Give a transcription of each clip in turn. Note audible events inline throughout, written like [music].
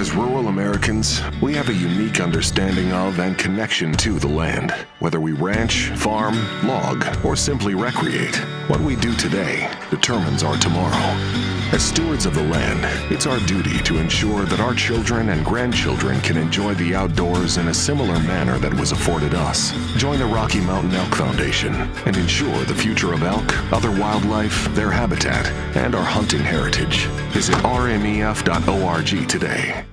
As rural Americans, we have a unique understanding of and connection to the land. Whether we ranch, farm, log, or simply recreate, what we do today determines our tomorrow. As stewards of the land, it's our duty to ensure that our children and grandchildren can enjoy the outdoors in a similar manner that was afforded us. Join the Rocky Mountain Elk Foundation and ensure the future of elk, other wildlife, their habitat, and our hunting heritage. Visit rmef.org today.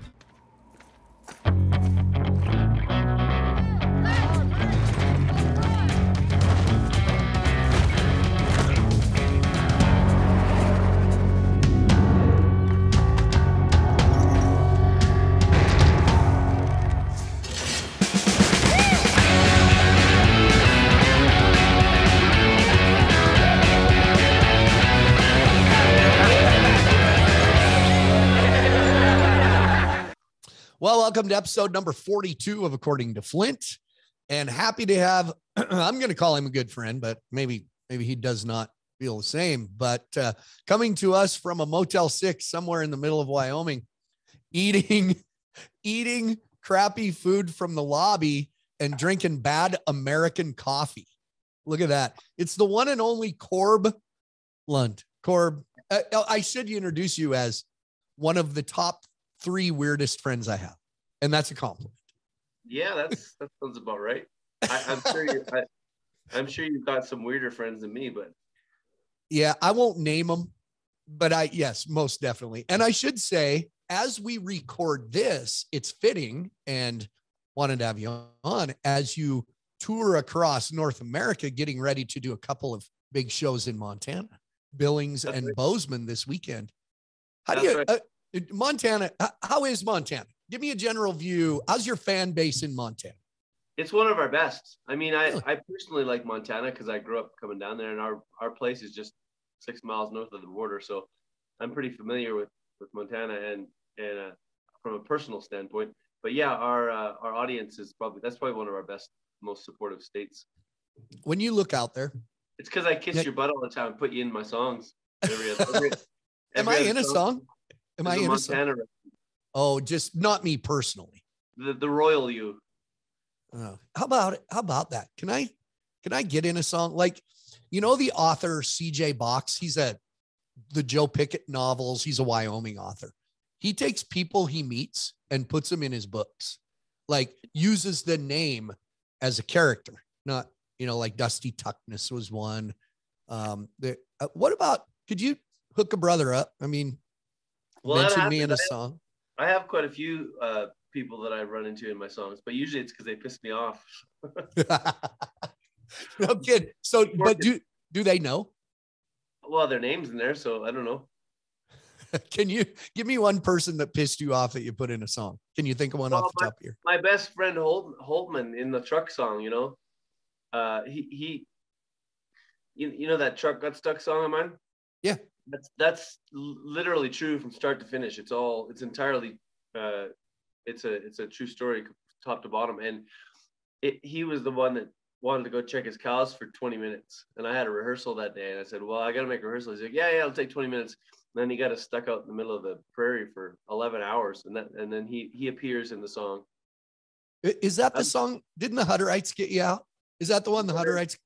Welcome to episode number 42 of According to Flint. And happy to have, [clears throat] I'm going to call him a good friend, but maybe, maybe he does not feel the same. But uh, coming to us from a Motel 6 somewhere in the middle of Wyoming, eating, [laughs] eating crappy food from the lobby and drinking bad American coffee. Look at that. It's the one and only Corb Lund. Corb, uh, I should introduce you as one of the top three weirdest friends I have, and that's a compliment. Yeah, that's [laughs] that sounds about right. I, am sure you. I, I'm sure you've got some weirder friends than me, but yeah, I won't name them, but I yes, most definitely. And I should say, as we record this, it's fitting and wanted to have you on as you tour across North America, getting ready to do a couple of big shows in Montana, Billings That's and right. Bozeman this weekend. How That's do you? Right. Uh, Montana, how is Montana? Give me a general view. How's your fan base in Montana? It's one of our best. I mean, I, I personally like Montana because I grew up coming down there, and our, our place is just six miles north of the border. So I'm pretty familiar with, with Montana and and uh, from a personal standpoint. But yeah, our uh, our audience is probably that's probably one of our best, most supportive states. When you look out there, it's because I kiss yeah. your butt all the time, and put you in my songs. Every, every, [laughs] every Am I in a song? Am I in a Montana? Oh, just not me personally. The the royal you. Uh, how about it? How about that? Can I can I get in a song like you know the author CJ Box? He's a the Joe Pickett novels. He's a Wyoming author. He takes people he meets and puts them in his books. Like uses the name as a character, not you know like Dusty Tuckness was one. Um, the, uh, what about could you hook a brother up? I mean, well, mention me in a song? I have quite a few uh, people that I run into in my songs, but usually it's because they piss me off. [laughs] no kid. So, but do do they know? Well, their names in there, so I don't know. [laughs] Can you give me one person that pissed you off that you put in a song? Can you think of one well, off the my, top here? My best friend Holt, Holtman in the truck song, you know, uh, he he, you, you know that truck got stuck song of mine. Yeah that's that's literally true from start to finish. It's all it's entirely uh, it's a it's a true story top to bottom. And it, he was the one that wanted to go check his cows for 20 minutes, and I had a rehearsal that day. And I said, "Well, I got to make a rehearsal." He's like, "Yeah, yeah, it'll take 20 minutes." And then he got us stuck out in the middle of the prairie for 11 hours, and that and then he he appears in the song. Is that the song? Didn't the Hutterites get you out? Is that the one the Hutterites?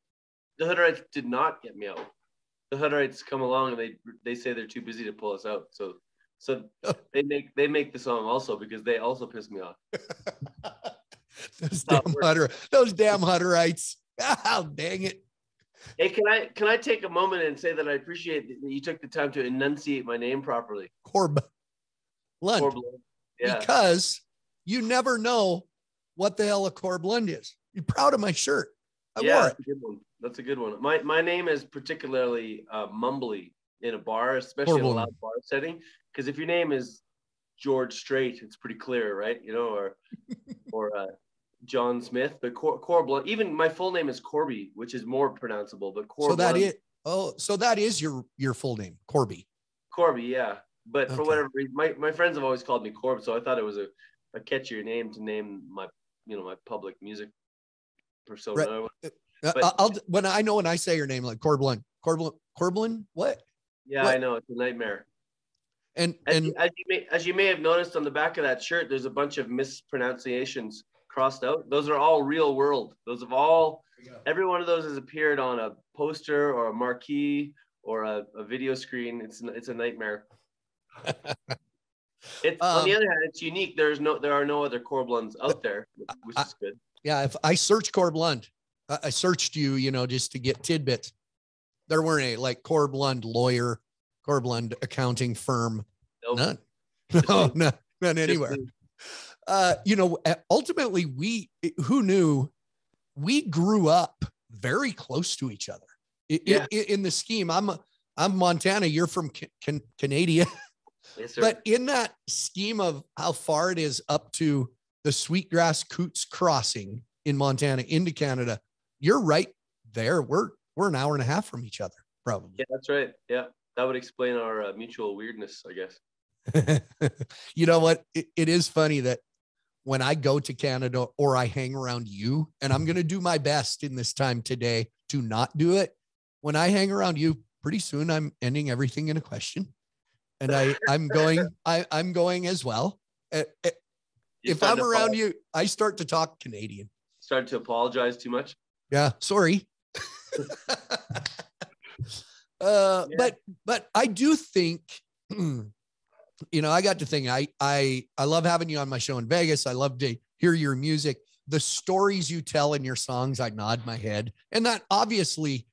The Hutterites did not get me out the Hutterites come along and they they say they're too busy to pull us out. So so oh. they make they make the song also because they also piss me off. [laughs] those damn Hutter, those damn Hutterites. [laughs] Oh, dang it. Hey, can I can I take a moment and say that I appreciate that you took the time to enunciate my name properly? Corb Lund. Corb Lund. Yeah. Because you never know what the hell a Corb Lund is. You're proud of my shirt. I yeah, wore it. That's a good one. My my name is particularly uh, mumbly in a bar, especially Horrible. in a loud bar setting. Because if your name is George Strait, it's pretty clear, right? You know, or [laughs] or uh, John Smith, but Cor, Even my full name is Corby, which is more pronounceable. But Cor so that is oh, so that is your your full name, Corby. Corby, yeah. But okay. for whatever reason, my, my friends have always called me Corb, so I thought it was a, a catchier name to name my you know my public music persona. Right. Uh, but, I'll when I know when I say your name like Corblin, Corblin, Corblin, what? Yeah, what? I know it's a nightmare. And As, and you- as you may as you may have noticed on the back of that shirt, there's a bunch of mispronunciations crossed out. Those are all real world. Those have all every one of those has appeared on a poster or a marquee or a, a video screen. It's it's a nightmare. [laughs] It's on the Um, other hand, it's unique. There's no there are no other Corblunds out there, which I- is good. yeah, if I search Corb Lund, I, searched you, you know, just to get tidbits. There weren't any like Corb Lund lawyer, Corb Lund accounting firm, Nope. none. [laughs] No, no, none anywhere. uh, you know, ultimately, we who knew we grew up very close to each other. I- I- Yeah. i- in the scheme, I'm I'm Montana. You're from Ca- Can- Canada, [laughs] Yes, sir. but in that scheme of how far it is up to the Sweetgrass Coutts Crossing in Montana into Canada, you're right there. We're we're an hour and a half from each other, probably. yeah, that's right. Yeah, that would explain our uh, mutual weirdness, I guess. [laughs] you know what? It, it is funny that when I go to Canada or I hang around you, and I'm going to do my best in this time today to not do it. When I hang around you, pretty soon I'm ending everything in a question. And I, I'm going, [laughs] I, I'm going as well. Uh, uh, if I'm around you, I start to talk Canadian. start to apologize too much. Yeah, sorry. [laughs] uh, Yeah. but but I do think, [clears throat] you know, I got to think I I I love having you on my show in Vegas. I love to hear your music, the stories you tell in your songs. I nod my head, and that obviously,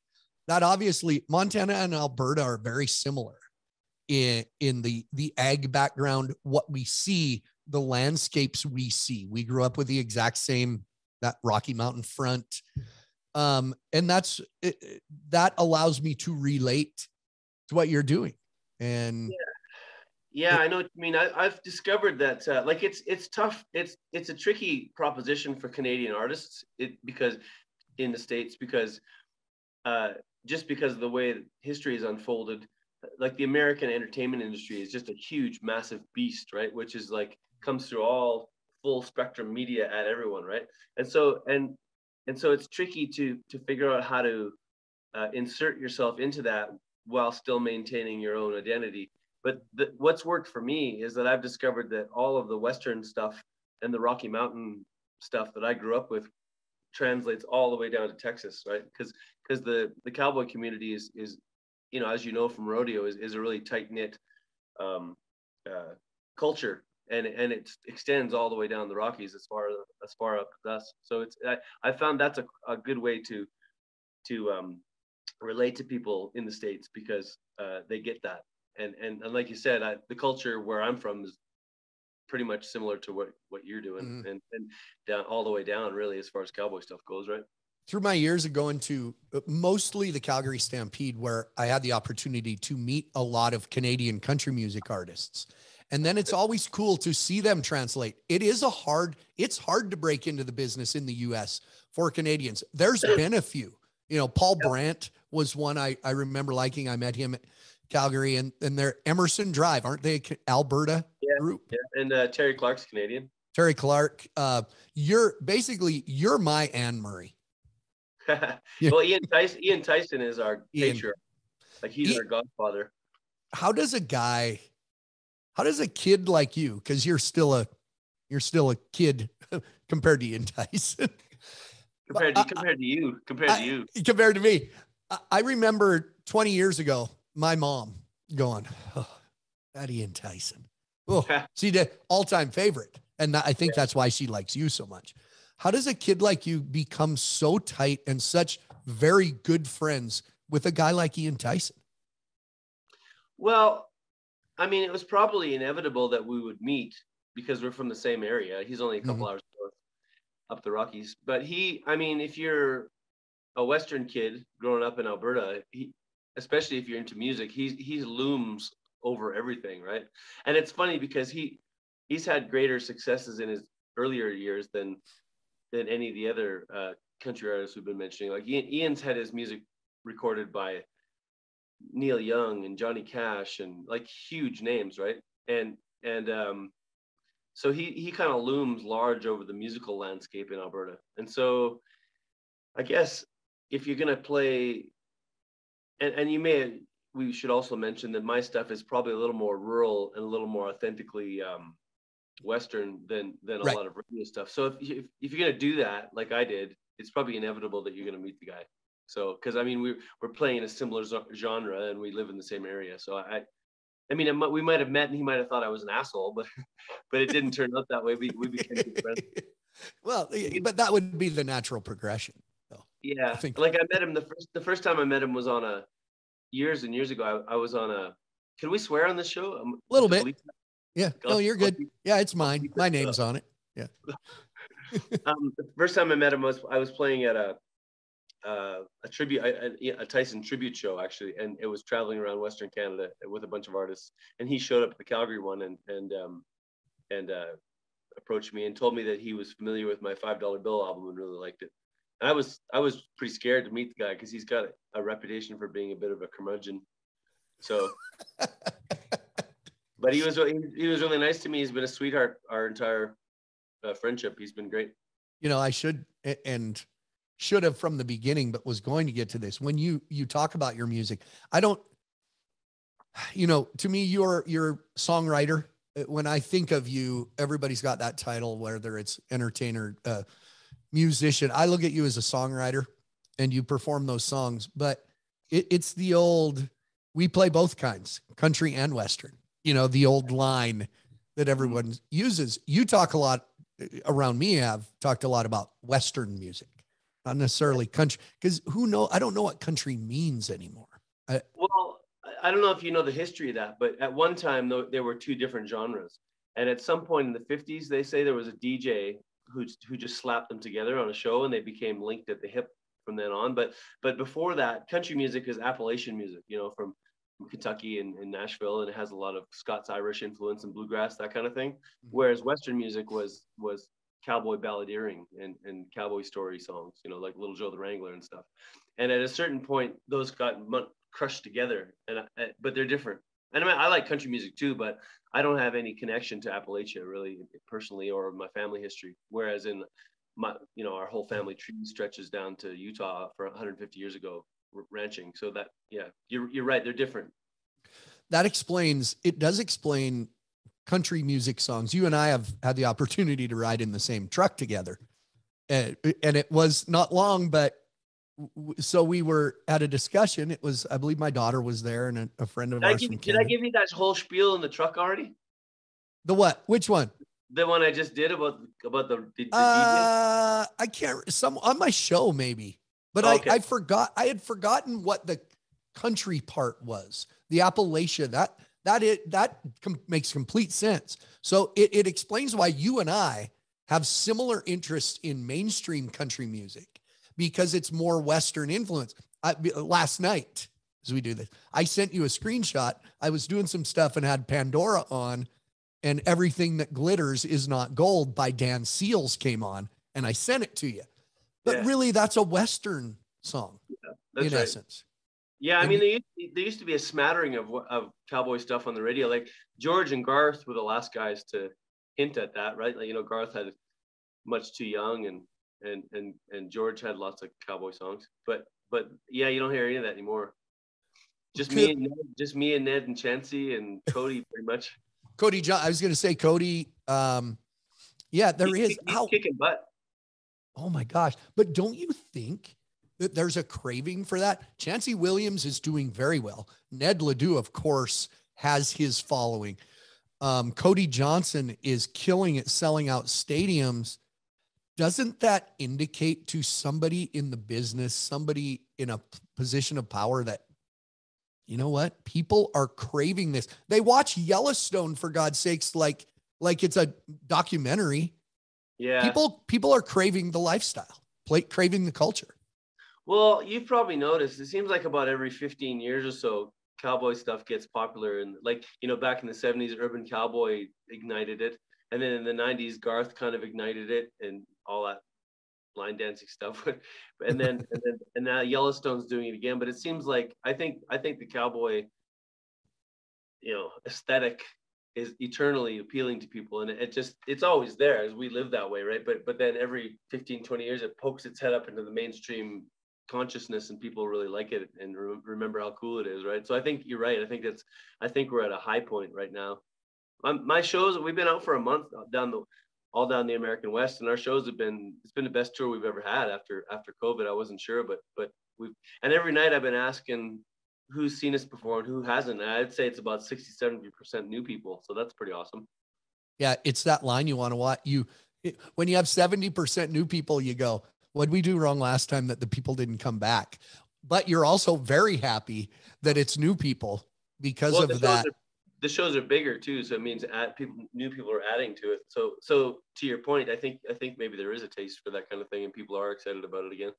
that obviously, Montana and Alberta are very similar in in the the ag background. What we see, the landscapes we see. We grew up with the exact same that Rocky Mountain front um and that's it, it- that allows me to relate to what you're doing and Yeah, I know what you mean. I, I've discovered that uh, like it's it's tough. It's it's a tricky proposition for Canadian artists. It because in the states because uh, just because of the way that history is unfolded, like the American entertainment industry is just a huge, massive beast, right? Which is like comes through all full spectrum media at everyone, right? And so and and so it's tricky to to figure out how to uh, insert yourself into that while still maintaining your own identity but the, what's worked for me is that I've discovered that all of the Western stuff and the Rocky Mountain stuff that I grew up with translates all the way down to Texas, right? Because because the the cowboy community is is you know as you know from rodeo is, is a really tight knit um, uh, culture and and it extends all the way down the Rockies as far as far up as us. So it's I, I found that's a, a good way to to um, relate to people in the states because uh, they get that and and, and like you said I, the culture where i'm from is pretty much similar to what what you're doing Mhm. and and down all the way down really as far as cowboy stuff goes right through my years of going to uh, mostly the calgary stampede where i had the opportunity to meet a lot of canadian country music artists and then it's always cool to see them translate. It is a hard it's hard to break into the business in the us for canadians. There's been a few. You know paul brandt was one i i remember liking. I met him at calgary and and they're emerson drive. Aren't they alberta Yeah. group? yeah. And uh, terri clark's canadian. Terri Clark, uh, you're basically you're my Anne Murray. [laughs] Well ian [laughs] tyson ian tyson is our Ian. patriarch like he's He- our godfather. How does a guy, how does a kid like you, because you're still a you're still a kid [laughs] compared to Ian [laughs] Tyson, compared to compared to you compared I- to you compared to me. I, remember 20 years ago, my mom going, oh, that Ian Tyson. Oh, [laughs] she did all time favorite. And I think that's why she likes you so much. How does a kid like you become so tight and such very good friends with a guy like Ian Tyson? Well, I mean, it was probably inevitable that we would meet because we're from the same area. He's only a couple hours north up the Rockies. But he, I mean, if you're a Western kid growing up in Alberta, he, especially if you're into music, he he looms over everything, right? And it's funny because he he's had greater successes in his earlier years than than any of the other uh, country artists we've been mentioning. Like Ian, Ian's had his music recorded by Neil Young and Johnny Cash and like huge names, right? And and um, so he he kind of looms large over the musical landscape in Alberta. And so I guess if you're gonna play, and, and you may we should also mention that my stuff is probably a little more rural and a little more authentically um, Western than than a Right. lot of radio stuff. So if, if if you're gonna do that, like I did, it's probably inevitable that you're gonna meet the guy. So because I mean we we're playing a similar genre and we live in the same area. So I, I mean it we might have met and he might have thought I was an asshole, but [laughs] but it didn't turn out that way. We we became good friends. [laughs] well, but that would be the natural progression. Yeah, I think- like I met him the first the first time I met him was on a years and years ago. I, I was on a. Can we swear on this show? A Little bit. Yeah. No, you're good. Yeah, it's mine. My name's on it. Yeah. [laughs] um, the first time I met him was I was playing at a uh, a tribute a, a- Tyson tribute show actually, and it was traveling around Western Canada with a bunch of artists. And he showed up at the Calgary one and and um, and uh, approached me and told me that he was familiar with my Five Dollar Bill album and really liked it. And I was I was pretty scared to meet the guy because he's got a, a reputation for being a bit of a curmudgeon. So, [laughs] but he was he, he was really nice to me. He's been a sweetheart our entire uh, friendship. He's been great. you know i should and should have from the beginning but was going to get to this. When you you talk about your music i don't you know to me you're you're songwriter Uh, when i think of you everybody's got that title whether it's entertainer uh musician. I look at you as a songwriter and you perform those songs but it, it's the old we play both kinds country and western you know the old line that everyone uses. You talk a lot around me have talked a lot about Western music, not necessarily country. Because who know? I don't know what country means anymore. Well, I- I don't know if you know the history of that, but at one time though, there were two different genres, and at some point in the '50s, they say there was a DJ who who just slapped them together on a show, and they became linked at the hip from then on. But but before that, country music is Appalachian music, you know, from from Kentucky and, and Nashville, and it has a lot of Scots Irish influence and bluegrass, that kind of thing. Mm-hmm. Whereas Western music was was cowboy balladeering and, and cowboy story songs, you know, like Little Joe the Wrangler and stuff. And at a certain point, those got crushed together, and I- but they're different. And I mean, I like country music too, but I don't have any connection to Appalachia really personally or my family history. Whereas in my, you know, our whole family tree stretches down to Utah for 150 years ago, ranching. So that, yeah, you're you're right. They're different. That explains. It does explain country music songs. You and I have had the opportunity to ride in the same truck together, and and it was not long, but w- so we were at a discussion. It was, I believe, my daughter was there and a, a friend of Did I, ours give, did I give you that whole spiel in the truck already? the what? Which one? The one I just did about about the, the, the Uh, I can't. Some on my show maybe, but Okay. I I forgot. I had forgotten what the country part was. The Appalachia that that it that com- makes complete sense. So it it explains why you and I have similar interests in mainstream country music because it's more Western influence. I, uh, last night, as we do this, I sent you a screenshot. I was doing some stuff and had Pandora on, and everything that glitters is not gold by Dan Seals came on, and I sent it to you. But Yeah. really, that's a Western song That's in right. essence. Yeah, I mean, there used, there used to be a smattering of of cowboy stuff on the radio. Like George and Garth were the last guys to hint at that, right? Like you know, Garth had much too young, and and and and George had lots of cowboy songs. But but yeah, you don't hear any of that anymore. Just me and Ned, just me and Ned and Chancey and Cody, [laughs] pretty much. Cody John. I was going to say Cody. Um, yeah, there He's is. he's kicking butt. Oh my gosh! But don't you think there's a craving for that? Chancey Williams is doing very well. Ned Ledoux, of course, has his following. Um, Cody Johnson is killing it, selling out stadiums. Doesn't that indicate to somebody in the business, somebody in a position of power that, you know what, people are craving this? They watch Yellowstone for God's sakes, like like it's a documentary Yeah. people people are craving the lifestyle play, craving the culture Well, you've probably noticed. It seems like about every 15 years or so, cowboy stuff gets popular. And like, you know, back in the 70s, Urban Cowboy ignited it. And then in the 90s, Garth kind of ignited it and all that line dancing stuff. [laughs] and then, and then, and now Yellowstone's doing it again. But it seems like, I think, I think the cowboy, you know, aesthetic is eternally appealing to people. And it just, it's always there as we live that way. Right. But, but then every 15, 20 years, it pokes its head up into the mainstream consciousness and people really like it and re- remember how cool it is right? So i think you're right. I think that's i think we're at a high point right now. My, my shows we've been out for a month down the all down the american west and our shows have been it's been the best tour we've ever had after after covid. I wasn't sure but but we've and every night i've been asking who's seen us before and who hasn't. And i'd say it's about 60 70 percent new people. So that's pretty awesome. Yeah it's that line you want to watch you when you have 70% new people you go what we do wrong last time that the people didn't come back? But you're also very happy that it's new people because well, of that. Are, the shows are bigger too, so it means add people, new people are adding to it. So, so to your point, I think I think maybe there is a taste for that kind of thing, and people are excited about it again.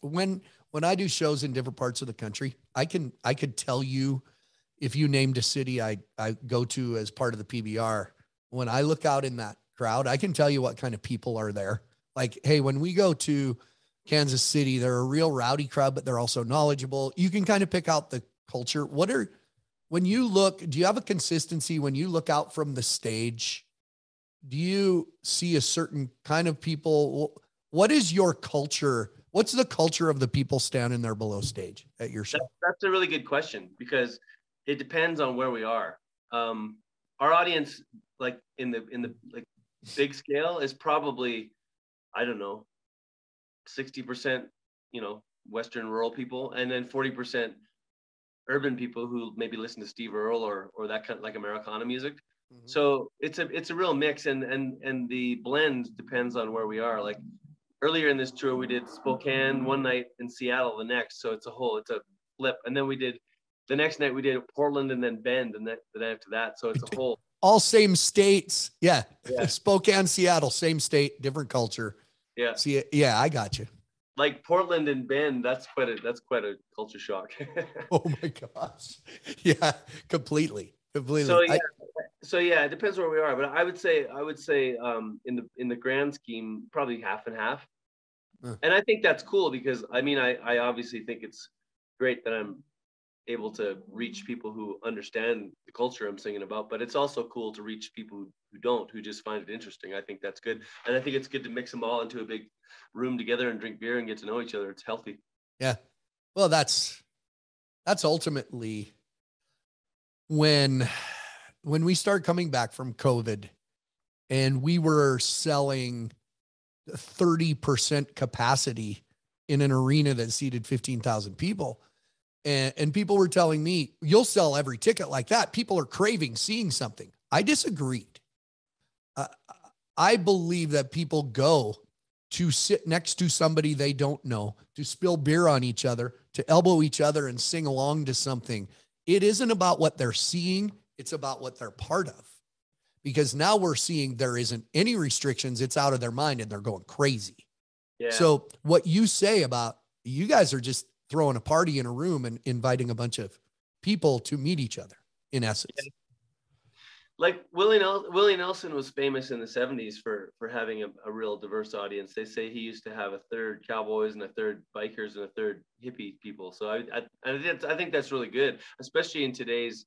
When when I do shows in different parts of the country, I can I could tell you if you named a city I I go to as part of the PBR. When I look out in that crowd, I can tell you what kind of people are there like, hey, when we go to Kansas City, they're a real rowdy crowd, but they're also knowledgeable. You can kind of pick out the culture. What are, when you look, do you have a consistency when you look out from the stage? Do you see a certain kind of people? What is your culture? What's the culture of the people standing there below stage at your show? That's a really good question because it depends on where we are. Um, our audience, like in the in the like big scale, is probably I don't know, 60%, you know, Western rural people, and then 40% urban people who maybe listen to Steve Earle or or that kind of like Americana music. Mm-hmm. So it's a it's a real mix, and and and the blend depends on where we are. Like earlier in this tour, we did Spokane one night and Seattle the next, so it's a whole it's a flip, and then we did the next night we did Portland and then Bend, and then the night after that, so it's a [laughs] whole all same states. Yeah. yeah. [laughs] Spokane, Seattle, same state, different culture. Yeah. See, yeah, I got you. Like Portland and Bend, that's quite a that's quite a culture shock. [laughs] oh my gosh. Yeah, completely. Completely. So yeah, I, so yeah, it depends where we are, but I would say I would say um, in the in the grand scheme, probably half and half. And I think that's cool because I mean I I obviously think it's great that I'm able to reach people who understand the culture I'm singing about, but it's also cool to reach people who, don't, who just find it interesting. I think that's good. And I think it's good to mix them all into a big room together and drink beer and get to know each other. It's healthy. Yeah. Well, that's, that's ultimately when, when we start coming back from COVID and we were selling 30% capacity in an arena that seated 15,000 people and, and people were telling me, you'll sell every ticket like that. People are craving seeing something. I disagreed. Uh, I believe that people go to sit next to somebody they don't know, to spill beer on each other, to elbow each other and sing along to something. It isn't about what they're seeing, it's about what they're part of. Because now we're seeing there isn't any restrictions, it's out of their mind and they're going crazy. Yeah. So, what you say about you guys are just throwing a party in a room and inviting a bunch of people to meet each other in essence. Like willie nelson, willie nelson was famous in the 70s for for having a, a, real diverse audience. They say he used to have a third cowboys and a third bikers and a third hippie people. So i i, I think that's really good especially in today's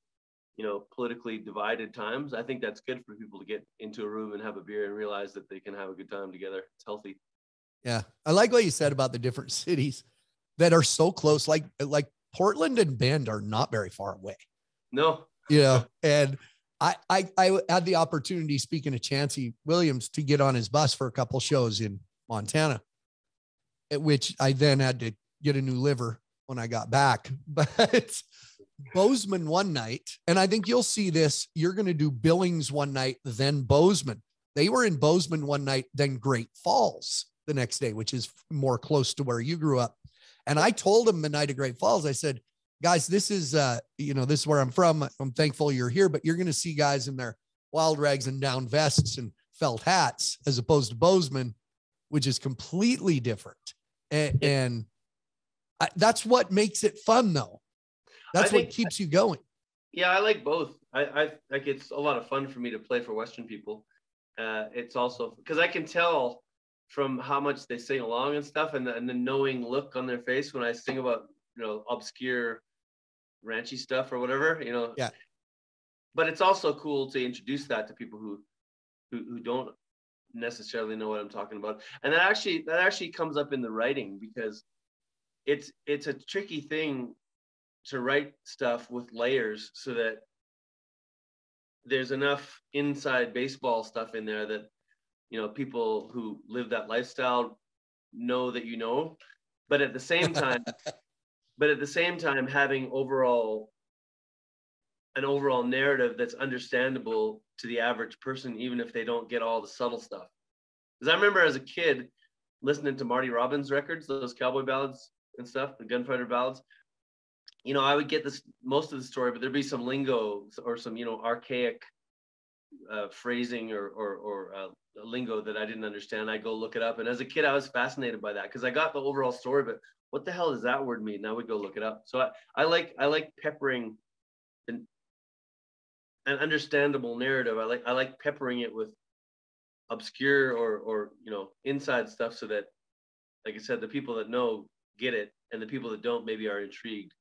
you know politically divided times. I think that's good for people to get into a room and have a beer and realize that they can have a good time together. It's healthy. Yeah. I like what you said about the different [laughs] cities that are so close. Like like Portland and Bend are not very far away. No. You know, and I, I I had the opportunity, speaking of Chancey Williams, to get on his bus for a couple shows in Montana, at which I then had to get a new liver when I got back. [laughs] But Bozeman one night, and I think you'll see this. You're going to do Billings one night, then Bozeman. They were in Bozeman one night, then Great Falls the next day, which is more close to where you grew up. And I told him the night of Great Falls, I said, guys, this is, uh, you know, this is where I'm from. I'm thankful you're here, but you're going to see guys in their wild rags and down vests and felt hats as opposed to Bozeman, which is completely different. And, and I, that's what makes it fun though. That's what keeps you going. Yeah, I like both. I, I like it's a lot of fun for me to play for Western people. Uh, it's also because I can tell from how much they sing along and stuff, and the, and the knowing look on their face when I sing about you know obscure ranchy stuff or whatever, you know. Yeah. But it's also cool to introduce that to people who who, who don't necessarily know what I'm talking about, and that actually that actually comes up in the writing because it's it's a tricky thing to write stuff with layers so that there's enough inside baseball stuff in there that you know people who live that lifestyle know that you know but at the same time [laughs] but at the same time having overall an overall narrative that's understandable to the average person even if they don't get all the subtle stuff. Because i remember as a kid listening to marty robbins records those cowboy ballads and stuff the gunfighter ballads you know i would get this most of the story but there'd be some lingo or some you know archaic uh, phrasing or or, or uh, lingo that I didn't understand. I go look it up, and as a kid, I was fascinated by that because I got the overall story, but what the hell does that word mean? I would go look it up. So I, I like I like peppering an, an understandable narrative. I like I like peppering it with obscure or or you know inside stuff so that, like I said, the people that know get it, and the people that don't maybe are intrigued.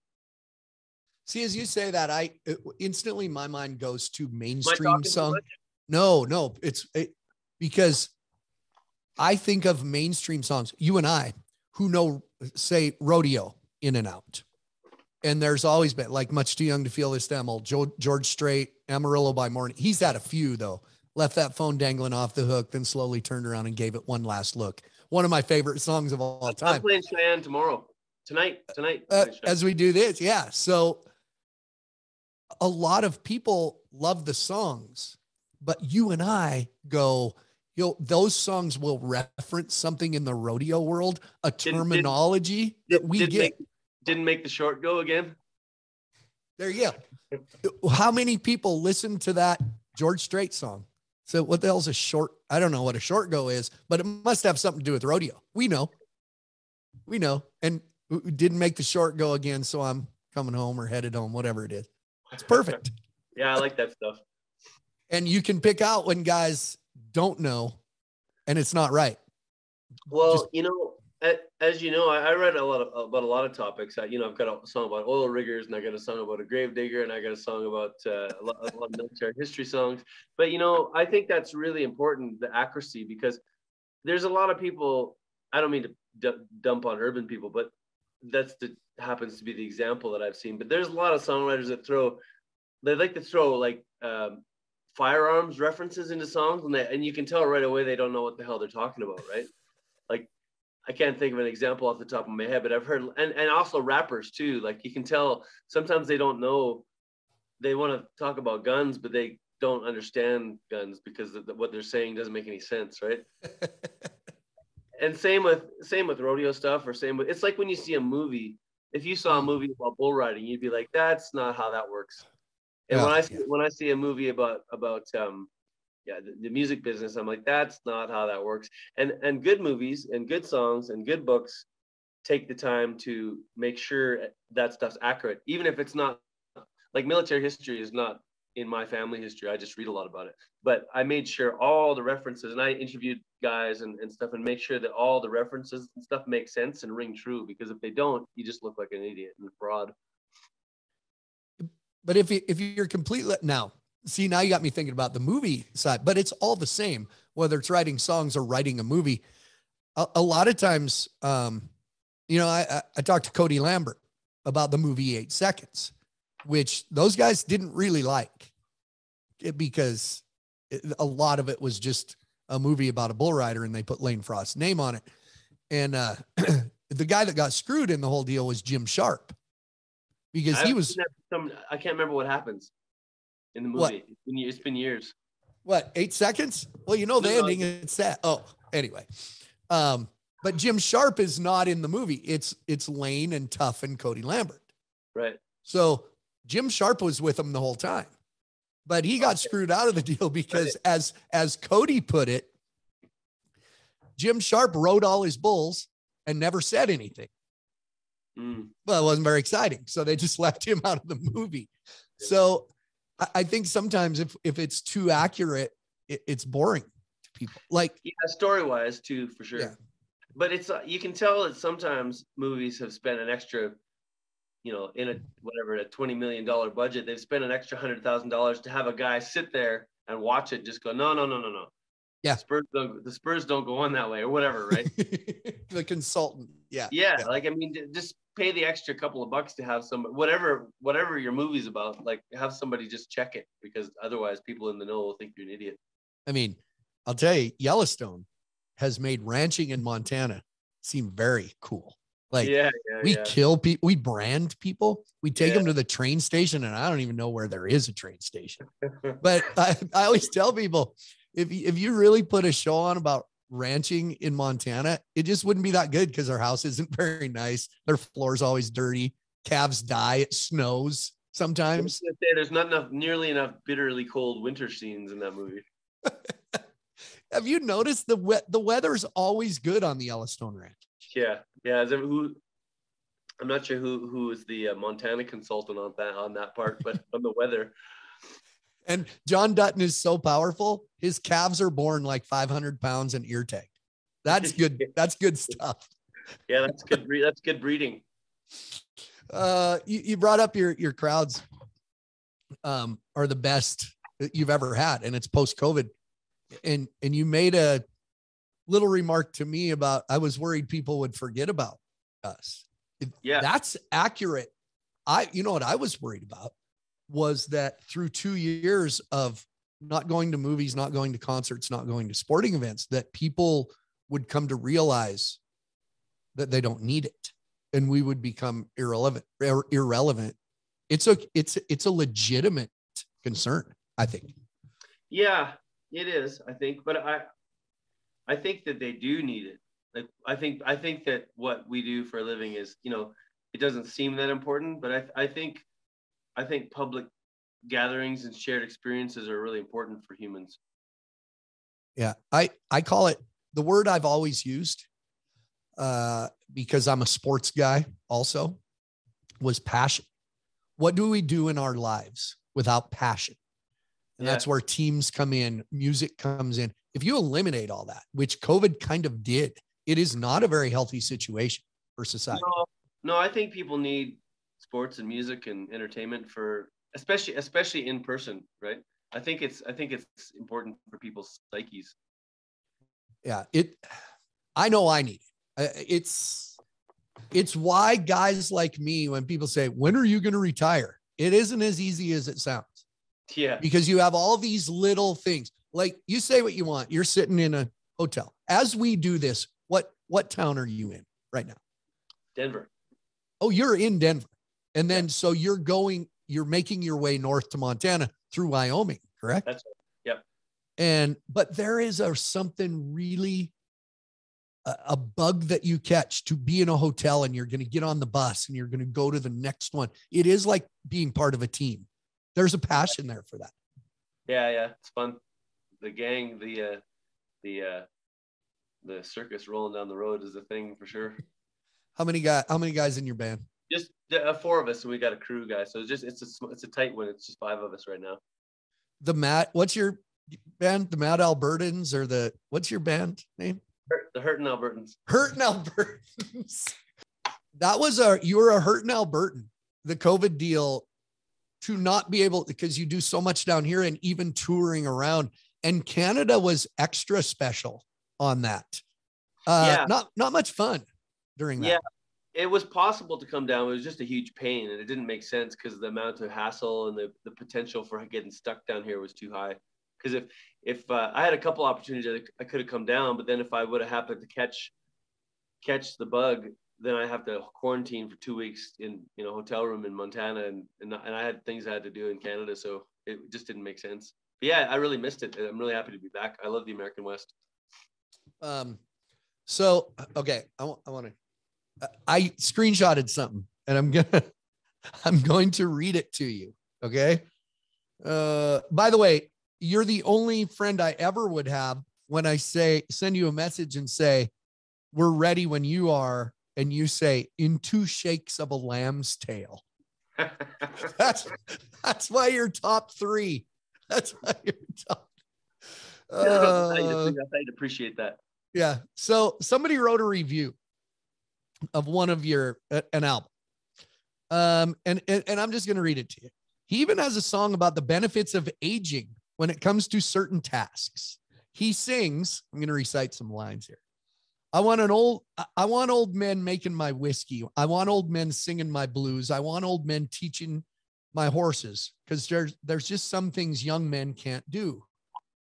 See, as you say that, I instantly my mind goes to mainstream song. No, no, it's it, because I think of mainstream songs. You and I, who know, say rodeo in and out, and there's always been like much too young to feel this demo. George Strait, Amarillo by morning. He's had a few though. Left that phone dangling off the hook, then slowly turned around and gave it one last look. One of my favorite songs of all time. I'm playing Cheyenne tomorrow, tonight, tonight. Uh, as we do this, yeah. So a lot of people love the songs, but you and I go, you know, those songs will reference something in the rodeo world, a terminology did, that we did get. Make, didn't make the short go again. There you go. How many people listen to that George Strait song? So what the hell's a short? I don't know what a short go is, but it must have something to do with rodeo. We know. We know. And didn't make the short go again. So I'm coming home or headed home, whatever it is. It's perfect. [laughs] yeah, I like that stuff. And you can pick out when guys don't know and it's not right. Well, Just, you know, as you know, I, read a lot of, about a lot of topics. I, you know, I've got a song about oil riggers, and I got a song about a grave digger, and I got a song about uh, a, lot, a lot of military history songs. But you know, I think that's really important, the accuracy, because there's a lot of people. I don't mean to d- dump on urban people, but that's the happens to be the example that I've seen. But there's a lot of songwriters that throw, they like to throw like um, firearms references into songs, and they, and you can tell right away they don't know what the hell they're talking about, right? Like I can't think of an example off the top of my head, but I've heard and and also rappers too. Like you can tell sometimes they don't know. They want to talk about guns, but they don't understand guns because the, what they're saying doesn't make any sense, right? [laughs] and same with same with rodeo stuff, or same with it's like when you see a movie if you saw a mm. movie about bull riding, you'd be like, that's not how that works. And yeah, when I see, yeah. when I see a movie about about um, yeah the, the, music business, I'm like, that's not how that works. And and good movies and good songs and good books take the time to make sure that stuff's accurate, even if it's not like military history is not in my family history. I just read a lot about it. But I made sure all the references and I interviewed guys and, and stuff and make sure that all the references and stuff make sense and ring true because if they don't, you just look like an idiot and fraud. But if you, if you're completely now, see now you got me thinking about the movie side, but it's all the same whether it's writing songs or writing a movie. A, a lot of times, um, you know, I, I, talked to Cody Lambert about the movie Eight Seconds, which those guys didn't really like because a lot of it was just a movie about a bull rider and they put Lane Frost's name on it. And uh, [clears throat] the guy that got screwed in the whole deal was Jim Sharp because he was. Some, I can't remember what happens in the movie. What? It's been, it's been years. What, eight seconds? Well, you know, the no, ending, it's that. Oh, anyway. Um, but Jim Sharp is not in the movie. It's it's Lane and Tuff and Cody Lambert. Right. So Jim Sharp was with them the whole time but he got screwed out of the deal [laughs] because as as Cody put it, Jim Sharp rode all his bulls and never said anything. Mm. Well, it wasn't very exciting. So they just [laughs] left him out of the movie. So I, think sometimes if if it's too accurate, it, it's boring to people. Like yeah, story wise too, for sure. Yeah. But it's uh, you can tell that sometimes movies have spent an extra you know, in a whatever a twenty million dollar budget, they've spent an extra hundred thousand dollars to have a guy sit there and watch it, just go, no, no, no, no, no. Yeah. Spurs don't, the Spurs don't go on that way or whatever, right? [laughs] the consultant. Yeah. yeah, Yeah. like I mean, just pay the extra couple of bucks to have some whatever whatever your movie's about. Like have somebody just check it because otherwise people in the know will think you're an idiot. I mean, I'll tell you, Yellowstone has made ranching in Montana seem very cool. Like yeah, yeah, we yeah. kill people, we brand people, we take Yeah. them to the train station, and I don't even know where there is a train station. [laughs] But I, I always tell people if you, if you really put a show on about ranching in Montana, it just wouldn't be that good because their house isn't [laughs] very nice. Their floor's always dirty. Calves die. It snows sometimes. there's not enough, nearly enough bitterly cold winter scenes in that movie. [laughs] Have you noticed the wet the weather's always good on the Yellowstone Ranch? Yeah, yeah. Who? I'm not sure who who is the uh, Montana consultant on that on that part, but on the weather. And John Dutton is so powerful, his calves are born like 500 pounds and ear tagged. That's good. [laughs] That's good stuff. Yeah, that's good. That's good breeding. Uh, you, you brought up your your crowds um, are the best that you've ever had, and it's post COVID. And and you made a little remark to me about I was worried people would forget about us. Yeah. that's accurate. I you know what I was worried about was that through two years of not going to movies, not going to concerts, not going to sporting events, that people would come to realize that they don't need it and we would become irrelevant ir- irrelevant it's a it's it's a legitimate concern i think Yeah, it is. I think, but I, I think that they do need it. Like I think I think that what we do for a living is, you know, it doesn't seem that important, but I I think, I think public gatherings and shared experiences are really important for humans. yeah i i call it the word i've always used uh because i'm a sports guy also was passion what do we do in our lives without passion and Yeah. that's where teams come in music comes in if you eliminate all that which covid kind of did it is not a very healthy situation for society No, no, I think people need sports and music and entertainment for especially especially in person, right? I think it's I think it's important for people's psyches. yeah it i know i need it it's it's why guys like me when people say when are you going to retire it isn't as easy as it sounds Yeah. because you have all these little things like you say what you want. You're sitting in a hotel. As we do this what what town are you in right now? Denver. oh you're in denver. And then so you're going you're making your way north to montana through wyoming correct? That's Yep. and but there is a something really a, a bug that you catch to be in a hotel and you're going to get on the bus and you're going to go to the next one. It is like being part of a team. There's a passion there for that. Yeah, yeah. It's fun. The gang, the uh the uh the circus rolling down the road is a thing for sure. how many guys how many guys in your band Just uh, four of us, and we got a crew guy. So it's just it's a it's a tight one. It's just five of us right now. the Matt, what's your band? The Mad Albertans or the what's your band name? Hurt- The Hurtin' Albertans. Hurtin Albertans. [laughs] that was a you were a Hurtin Albertan. The COVID deal to not be able because you do so much down here and even touring around. And Canada was extra special on that. Uh, Yeah. not not much fun during that. Yeah. It was possible to come down. It was just a huge pain, and it didn't make sense because the amount of hassle and the, the potential for getting stuck down here was too high. Because if if uh, I had a couple opportunities, I could have come down, but then if I would have happened to catch catch the bug, then I have to quarantine for two weeks in in a hotel room in Montana, and and, and I had things I had to do in Canada, so it just didn't make sense. But yeah, I really missed it. I'm really happy to be back. I love the American West. Um, so okay, I I want to. I screenshotted something, and I'm gonna [laughs] I'm going to read it to you. Okay. Uh, by the way, you're the only friend I ever would have when I say send you a message and say we're ready when you are, and you say in two shakes of a lamb's tail. [laughs] That's that's why you're top three. [laughs] That's why you're top. I thought you'd- Uh, I thought you'd appreciate that. yeah. So somebody wrote a review of one of your uh, an album. Um, and, and and I'm just gonna read it to you. He even has a song about the benefits of aging when it comes to certain tasks. he sings. I'm going to recite some lines here. I want an old I want old men making my whiskey. I want old men singing my blues. I want old men teaching my horses because there's there's just some things young men can't do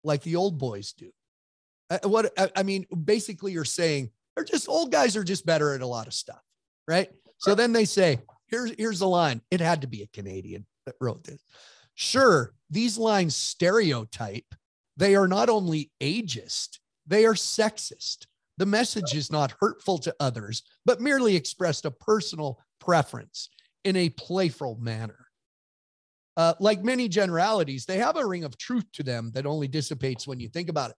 like the old boys do. Uh, what I mean basically you're saying they're just old guys are just better at a lot of stuff, right? So then they say, here's here's the line. It had to be a Canadian that wrote this. Sure, these lines stereotype. They are not only ageist, they are sexist. The message is not hurtful to others, but merely expressed a personal preference in a playful manner. Uh, like many generalities, they have a ring of truth to them that only dissipates when you think about it.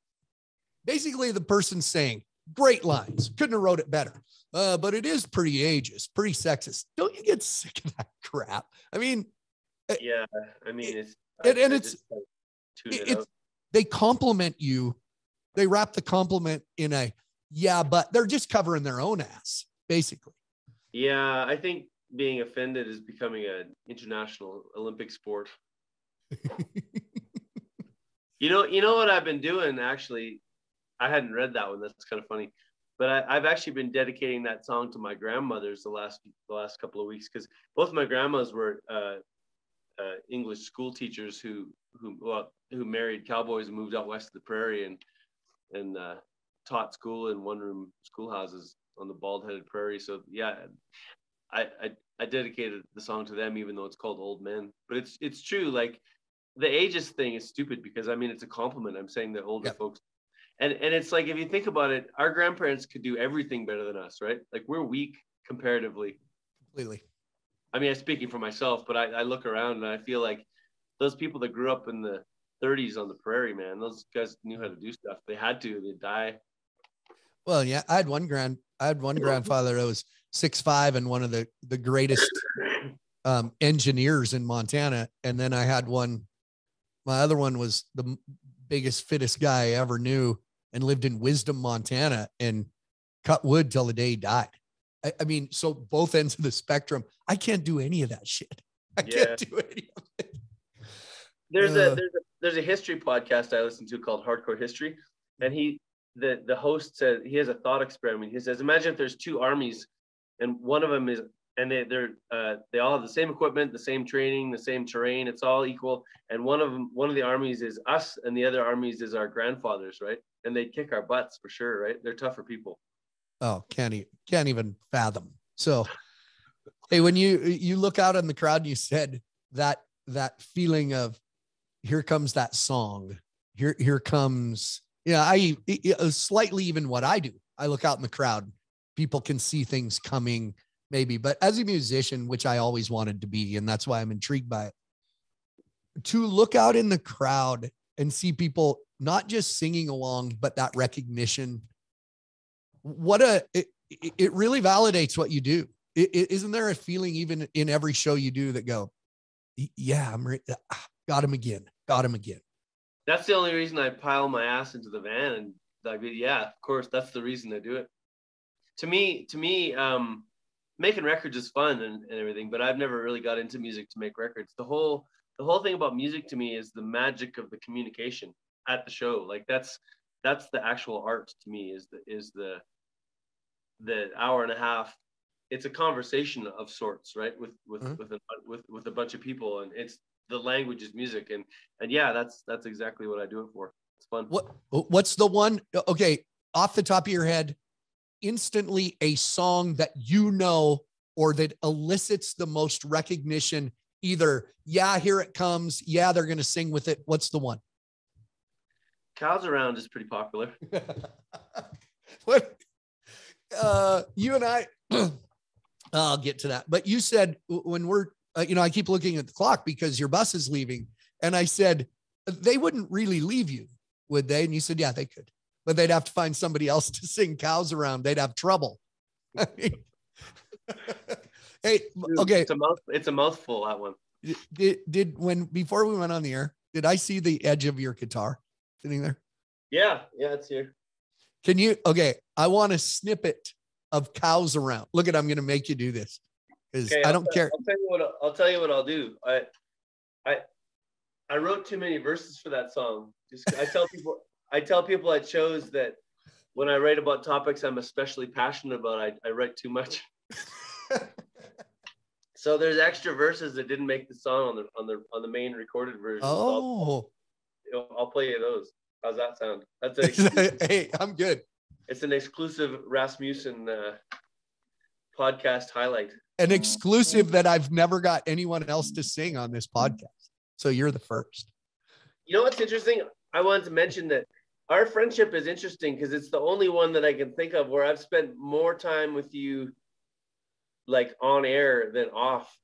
Basically, the person's saying, Great lines, couldn't have wrote it better. Uh, but it is pretty ageist, pretty sexist. Don't you get sick of that [laughs] crap? I mean, uh, yeah, I mean, it's, and, and it's, it, it's they compliment you. They wrap the compliment in a, yeah, but they're just covering their own ass, basically. Yeah, I think being offended is becoming an international Olympic sport. you know, you know what I've been doing actually. I hadn't read that one. That's kind of funny, but I, have actually been dedicating that song to my grandmothers the last the last couple of weeks because both my grandmas were uh, uh, English school teachers who who well, who married cowboys and moved out west of the prairie and and uh, taught school in one room schoolhouses on the bald headed prairie. So yeah, I, I, I dedicated the song to them, even though it's called Old Men. But it's it's true. Like the ages thing is stupid because I mean it's a compliment. I'm saying that older yep. folks, and and it's like if you think about it, our grandparents could do everything better than us, right? Like we're weak comparatively. Completely. I mean, I'm speaking for myself, but I, I look around and I feel like those people that grew up in the 30s on the prairie, man, those guys knew how to do stuff. They had to. They'd die well, yeah, I had one grand, I had one [laughs] grandfather that was six five and one of the the greatest um, engineers in Montana, and then I had one. My other one was the biggest, fittest guy I ever knew, and lived in Wisdom, Montana, and cut wood till the day he died. I, I mean, so both ends of the spectrum. I can't do any of that shit. [laughs] I yeah. can't do any of it. There's uh, a there's a there's a history podcast I listen to called Hardcore History, and he the the host said he has a thought experiment. He says, imagine if there's two armies, and one of them is and they they're uh, they all have the same equipment, the same training, the same terrain. It's all equal. And one of them, one of the armies is us, and the other armies is our grandfathers, right? And they kick our butts for sure, right? They're tougher people. Oh, can't even can't even fathom. So, hey, when you you look out in the crowd, you said that that feeling of here comes that song. Here here comes yeah, I slightly even what I do. I look out in the crowd. People can see things coming, maybe. But as a musician, which I always wanted to be, and that's why I'm intrigued by it, to look out in the crowd and see people not just singing along, but that recognition. What a it, it really validates what you do. is not there a feeling even in every show you do that go, yeah, I'm re- ah, got him again, got him again that's the only reason I pile my ass into the van and like yeah, of course, that's the reason I do it. To me, to me, um, making records is fun and, and everything, but I've never really got into music to make records. The whole the whole thing about music to me is the magic of the communication at the show. Like that's that's the actual art to me is the is the the hour and a half it's a conversation of sorts right with with mm-hmm. with, a, with with a bunch of people and it's the language is music and and yeah that's that's exactly what i do it for it's fun what what's the one okay off the top of your head instantly a song that you know or that elicits the most recognition either yeah here it comes. Yeah they're going to sing with it. What's the one? Cows around is pretty popular. [laughs] What? Uh you and i [clears throat] i'll get to that. But you said when we're uh, you know, I keep looking at the clock because your bus is leaving. And I said, they wouldn't really leave you, would they? And you said, yeah, they could, but they'd have to find somebody else to sing cows around. They'd have trouble. [laughs] hey, okay. It's a mouth, it's a mouthful, that one. Did, did, when, before we went on the air, did I see the edge of your guitar sitting there? Yeah. Yeah. It's here. Can you, okay. I want a snippet of cows around. Look at, I'm going to make you do this because okay, I don't I'll, care. I'll tell you what. I'll tell you what I'll do. I, I, I wrote too many verses for that song. Just I tell people, I tell people at shows that when I write about topics I'm especially passionate about, I, I write too much. [laughs] so there's extra verses that didn't make the song on the on the on the main recorded version. So I'll, Oh, know, I'll play you those. How's that sound? That's [laughs] a hey, I'm good. it's an exclusive Rasmussen uh, podcast highlight. An exclusive that I've never got anyone else to sing on this podcast. So you're the first. You know what's interesting? I wanted to mention that our friendship is interesting because it's the only one that I can think of where I've spent more time with you like on air than off.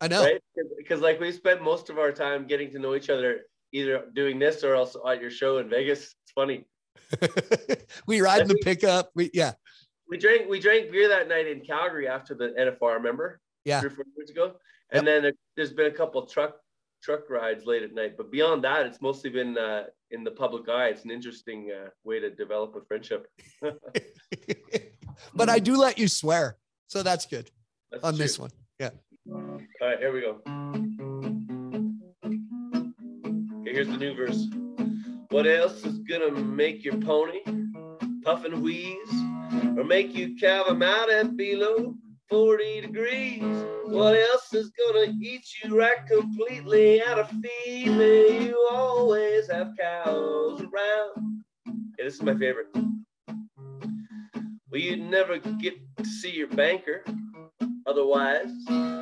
I know. Right? Because like we spent most of our time getting to know each other either doing this or else at your show in Vegas. It's funny. [laughs] we ride in the pickup. We yeah, We drank we drank beer that night in Calgary after the NFR, remember? Yeah. Three or four years ago. And then there- there's been a couple truck truck rides late at night. But beyond that, it's mostly been uh, in the public eye. It's an interesting uh, way to develop a friendship. [laughs] but I do let you swear. So that's good That's on true. this one. Yeah. All right, here we go. Okay, here's the new verse. What else is gonna make your pony puff and wheeze, or make you calve 'em out at below 40 degrees? What else is gonna eat you right completely out of feed? May you always have cows around. Okay, this is my favorite. Well, you'd never get to see your banker otherwise.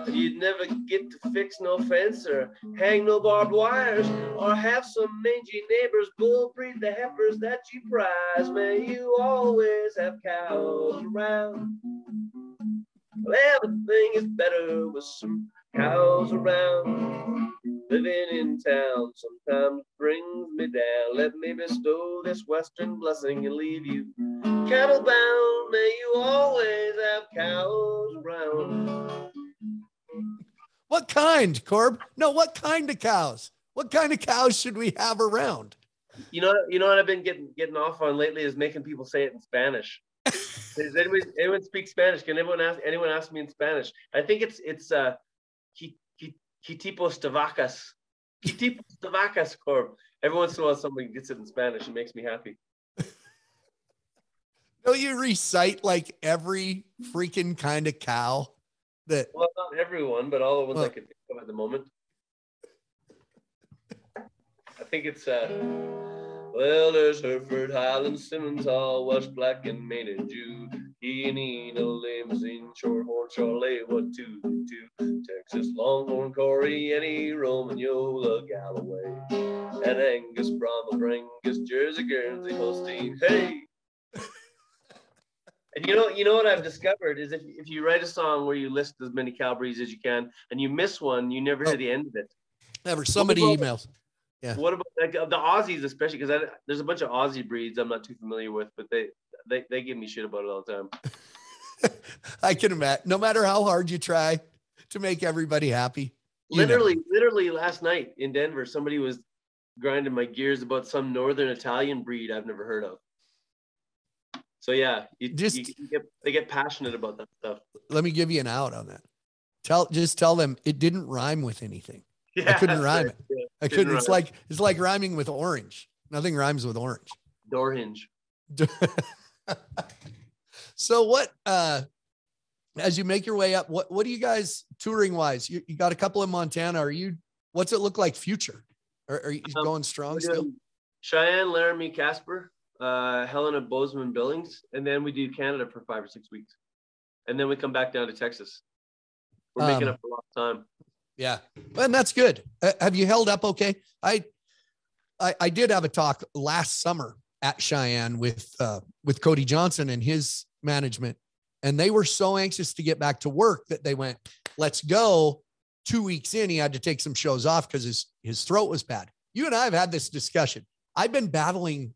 You'd never get to fix no fence or hang no barbed wires or have some mangy neighbors bull breed the heifers that you prize. May you always have cows around. Well, everything is better with some cows around. Living in town sometimes brings me down. Let me bestow this western blessing and leave you cattle bound. May you always have cows around. What kind, Corb? No, what kind of cows? What kind of cows should we have around? You know, you know what I've been getting getting off on lately is making people say it in Spanish. Does anyone anyone speak Spanish? Can anyone ask anyone ask me in Spanish? I think it's it's uh qui, qui, qui tipos de vacas. Qui tipos de vacas, Corb. Every once in a while somebody gets it in Spanish. It makes me happy. [laughs] Don't you recite like every freaking kind of cow that Well, not everyone, but all the ones I can think of at the moment. I think it's uh well, there's Hereford, Highland, Simmental, Hall, Welsh Black, and Maine Jew. He and. Ianino, Limousin, Shorthorn, Charolais, what two, two, Texas, Longhorn, Corriente, Romagnola, Galloway, and Angus, Brahma, Brangus, Jersey, Guernsey, Holstein. Hey! [laughs] And you know, you know what I've discovered is if, if you write a song where you list as many breeds as you can, and you miss one, you never hear Oh. the end of it. ever somebody emails. Yeah. What about like the Aussies, especially because there's a bunch of Aussie breeds I'm not too familiar with, but they they, they give me shit about it all the time. [laughs] I can imagine. No matter how hard you try to make everybody happy, never- Literally, literally last night in Denver, somebody was grinding my gears about some northern Italian breed I've never heard of. So yeah, you, Just- you, you get, they get passionate about that stuff. let me give you an out on that. Tell just tell them it didn't rhyme with anything. [laughs] Yeah, couldn't rhyme right. it. Yeah. I couldn't. It's like it's like rhyming with orange. Nothing rhymes with orange. Door hinge. [laughs] so what uh as you make your way up, what what do you guys touring wise? You, you got a couple in Montana. Are you what's it look like future? Are, are you Um, going strong still? Cheyenne, Laramie, Casper, uh, Helena, Bozeman, Billings, and then we do Canada for five or six weeks, and then we come back down to Texas. We're making Um, up for lost time. Yeah, and that's good. Uh, have you held up okay? I, I, I did have a talk last summer at Cheyenne with uh, with Cody Johnson and his management, and they were so anxious to get back to work that they went, "Let's go." Two weeks in, he had to take some shows off because his his throat was bad. You and I have had this discussion. I've been battling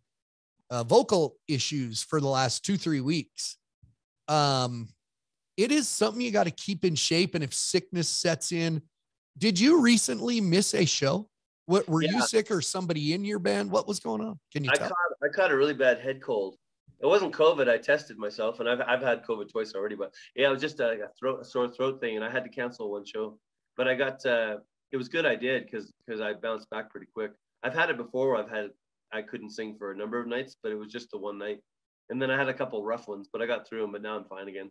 uh, vocal issues for the last two three weeks. Um, it is something you got to keep in shape, and if sickness sets in, did you recently miss a show? What were you sick or somebody in your band? What was going on? Can you I tell? caught I caught a really bad head cold. It wasn't COVID. I tested myself, and I've I've had COVID twice already. But yeah, it was just a, a throat a sore throat thing, and I had to cancel one show. But I got uh, it was good I did because because I bounced back pretty quick. I've had it before. I've had I couldn't sing for a number of nights, but it was just the one night. And then I had a couple rough ones, but I got through them. But now I'm fine again.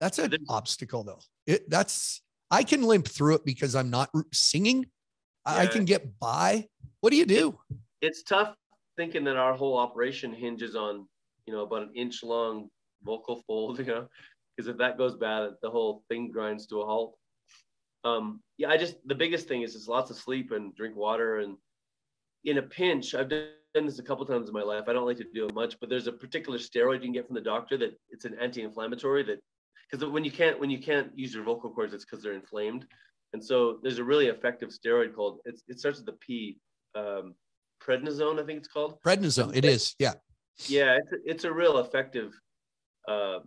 That's an obstacle, though. It that's I can limp through it because I'm not singing. Yeah. I can get by. What do you do? It's tough thinking that our whole operation hinges on you know about an inch long vocal fold. [laughs] You know, because if that goes bad, the whole thing grinds to a halt. Um, yeah, I just the biggest thing is just lots of sleep and drink water and in a pinch, I've done this a couple times in my life. I don't like to do it much, but there's a particular steroid you can get from the doctor that it's an anti-inflammatory that because when you can't when you can't use your vocal cords, it's because they're inflamed. And so there's a really effective steroid called it's, it starts with the P, um, prednisone, I think it's called. Prednisone, it is, yeah. Yeah, it's a, it's a real effective. Uh,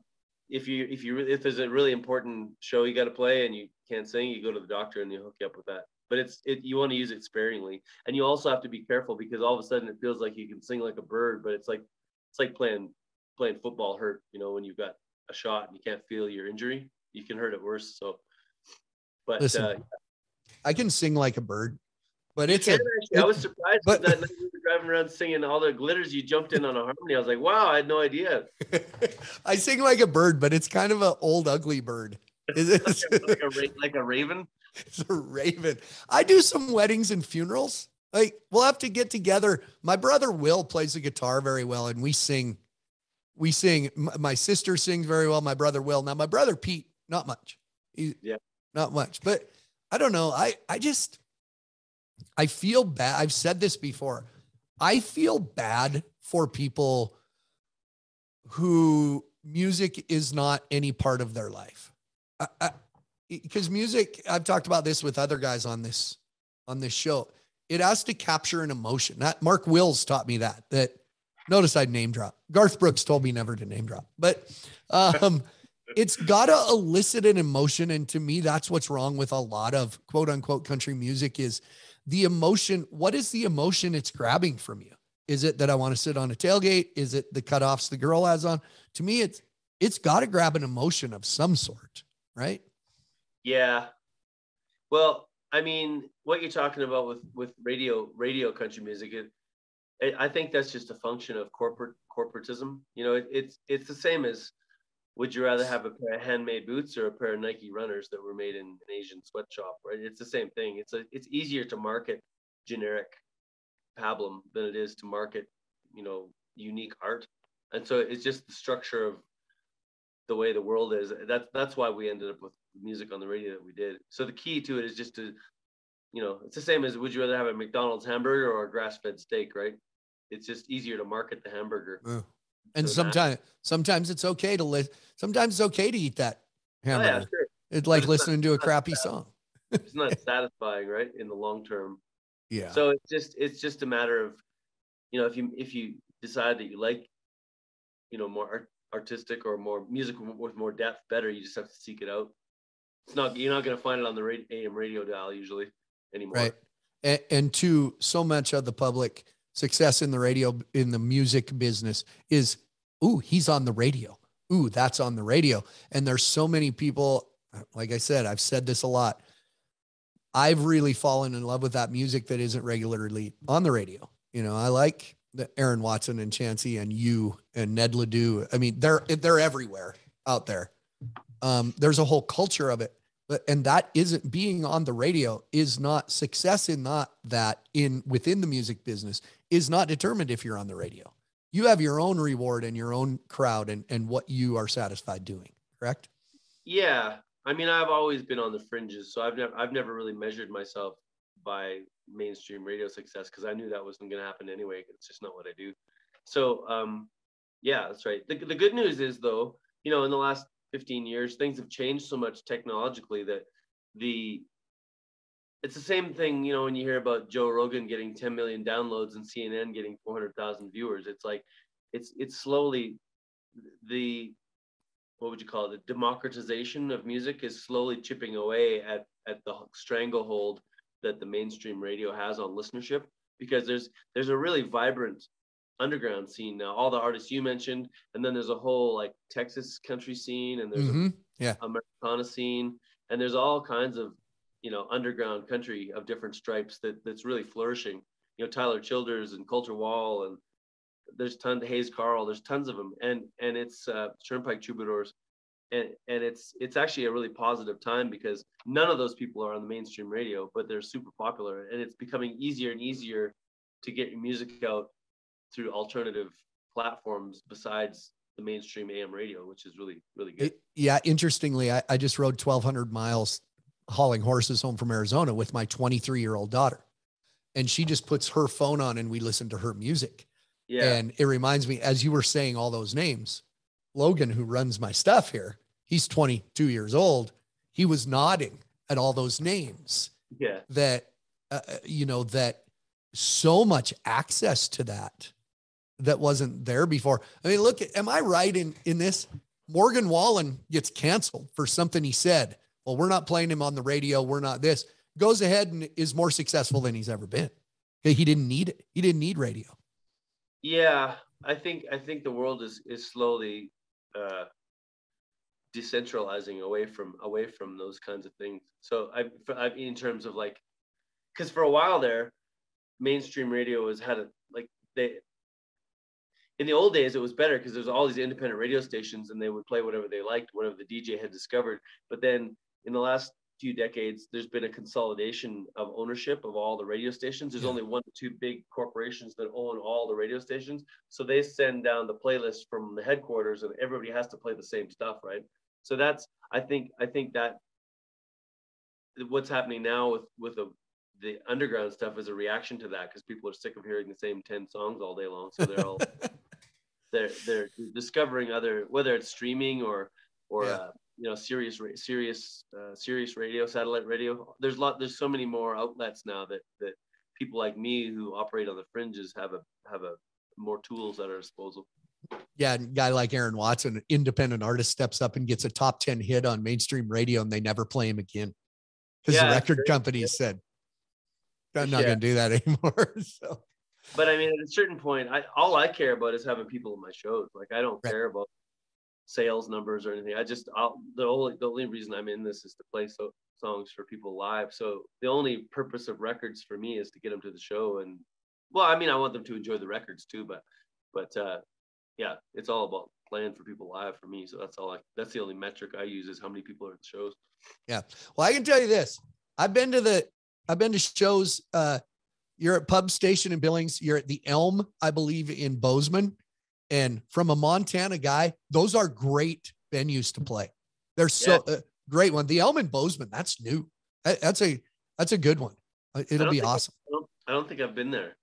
if you if you if there's a really important show you got to play and you can't sing, you go to the doctor and they hook you up with that but it's it you want to use it sparingly and you also have to be careful because all of a sudden it feels like you can sing like a bird but it's like it's like playing playing football hurt you know when you've got a shot and you can't feel your injury you can hurt it worse so but Listen, uh, i can sing like a bird but it's a, actually, I was surprised but, that night we were driving around singing all the glitters. You jumped in on a harmony. I was like, wow, I had no idea. [laughs] I sing like a bird, but it's kind of an old ugly bird. [laughs] Is it like, a, like a raven? [laughs] It's a raven. I do some weddings and funerals. Like we'll have to get together. My brother Will plays the guitar very well, and we sing. We sing. My sister sings very well. My brother Will. Now my brother Pete, not much. He, yeah, not much. But I don't know. I I just I feel bad. I've said this before. I feel bad for people who music is not any part of their life. I, because music i've talked about this with other guys on this on this show it has to capture an emotion that mark wills taught me that that notice i name drop. Garth brooks told me never to name drop. But um [laughs] it's got to elicit an emotion and to me that's what's wrong with a lot of quote unquote country music is the emotion what is the emotion it's grabbing from you? Is it that i want to sit on a tailgate? Is it the cutoffs the girl has on? To me it's it's got to grab an emotion of some sort right? Yeah. Well, I mean, what you're talking about with with radio radio country music, it, it I think that's just a function of corporate corporatism. You know, it, it's it's the same as would you rather have a pair of handmade boots or a pair of Nike runners that were made in an Asian sweatshop, right? It's the same thing. It's a it's easier to market generic pablum than it is to market, you know, unique art. And so it's just the structure of the way the world is. That's that's why we ended up with music on the radio that we did. So the key to it is just to, you know, it's the same as would you rather have a McDonald's hamburger or a grass-fed steak, right? It's just easier to market the hamburger. Yeah. And so sometimes, that. sometimes it's okay to live. Sometimes it's okay to eat that hamburger. Oh, yeah, sure. It's like it's listening not, to a crappy song. it's not [laughs] satisfying, right? In the long term. Yeah. So it's just it's just a matter of, you know, if you if you decide that you like, you know, more art, artistic or more music with more depth, better. You just have to seek it out it's not you're not going to find it on the radio, AM radio dial usually anymore. Right. And, and to so much of the public success in the radio in the music business is ooh he's on the radio. Ooh that's on the radio. And there's so many people like i said i've said this a lot. I've really fallen in love with that music that isn't regularly on the radio. You know i like the aaron watson and chancey and you and ned ledoux. I mean they're they're everywhere out there. Um, there's a whole culture of it but and that isn't being on the radio is not success in not that in within the music business is not determined if you're on the radio. You have your own reward and your own crowd and and what you are satisfied doing correct? Yeah. I mean i've always been on the fringes so i've never i've never really measured myself by mainstream radio success because i knew that wasn't going to happen anyway. It's just not what i do. So um yeah that's right. The, the good news is though you know in the last 15 years things have changed so much technologically that the it's the same thing you know when you hear about joe rogan getting 10 million downloads and cnn getting 400000 viewers it's like it's it's slowly the what would you call it the democratization of music is slowly chipping away at at the stranglehold that the mainstream radio has on listenership because there's there's a really vibrant underground scene now. All the artists you mentioned, and then there's a whole like Texas country scene, and there's mm-hmm. a yeah. Americana scene, and there's all kinds of you know underground country of different stripes that that's really flourishing. you know Tyler Childers and Colter Wall and there's tons Hayes Carll. There's tons of them, and and it's uh, Turnpike Troubadours, and and it's it's actually a really positive time because none of those people are on the mainstream radio, but they're super popular, and it's becoming easier and easier to get your music out through alternative platforms besides the mainstream AM radio, which is really really good. It, yeah, interestingly, I, I just rode 1,200 miles hauling horses home from Arizona with my 23 year old daughter, and she just puts her phone on and we listen to her music. Yeah. And it reminds me, as you were saying all those names, Logan, who runs my stuff here, he's 22 years old. He was nodding at all those names. Yeah. That, uh, uh you know, that so much access to that that wasn't there before. I mean, look, am I right in in this? Morgan Wallen gets canceled for something he said. Well, we're not playing him on the radio. We're not this. Goes ahead and is more successful than he's ever been. He didn't need it. He didn't need radio. Yeah, I think I think the world is is slowly uh, decentralizing away from away from those kinds of things. So I, I in terms of like, because for a while there, mainstream radio has had a like they in the old days it was better because there's all these independent radio stations and they would play whatever they liked whatever the dj had discovered but then in the last few decades there's been a consolidation of ownership of all the radio stations there's yeah. only one or two big corporations that own all the radio stations so they send down the playlist from the headquarters and everybody has to play the same stuff right so that's i think i think that what's happening now with with a the underground stuff is a reaction to that because people are sick of hearing the same 10 songs all day long so they're all [laughs] they're they're discovering other whether it's streaming or or yeah. uh, you know serious Sirius uh, Sirius radio satellite radio there's lot there's so many more outlets now that that people like me who operate on the fringes have a have a more tools at our disposal yeah, a guy like Aaron Watson, an independent artist, steps up and gets a top 10 hit on mainstream radio and they never play him again. Because yeah, the record company yeah. said, I'm not yeah. going to do that [laughs] anymore. so but I mean, at a certain point, I all I care about is having people in my shows. Like I don't right. care about sales numbers or anything. I just I'll, the only the only reason I'm in this is to play so songs for people live. So the only purpose of records for me is to get them to the show. And well, I mean, I want them to enjoy the records too. But but uh, yeah, it's all about playing for people live for me. So that's all I. That's the only metric I use is how many people are at shows. Yeah. Well, I can tell you this. I've been to the I've been to shows uh, you're at Pub Station in Billings. You're at the Elm, I believe, in Bozeman. And from a Montana guy, those are great venues to play. They're so yeah. uh, great one. The Elm in Bozeman, that's new. That, that's a that's a good one. Uh, it'll be awesome. I don't, I don't, think I've been there.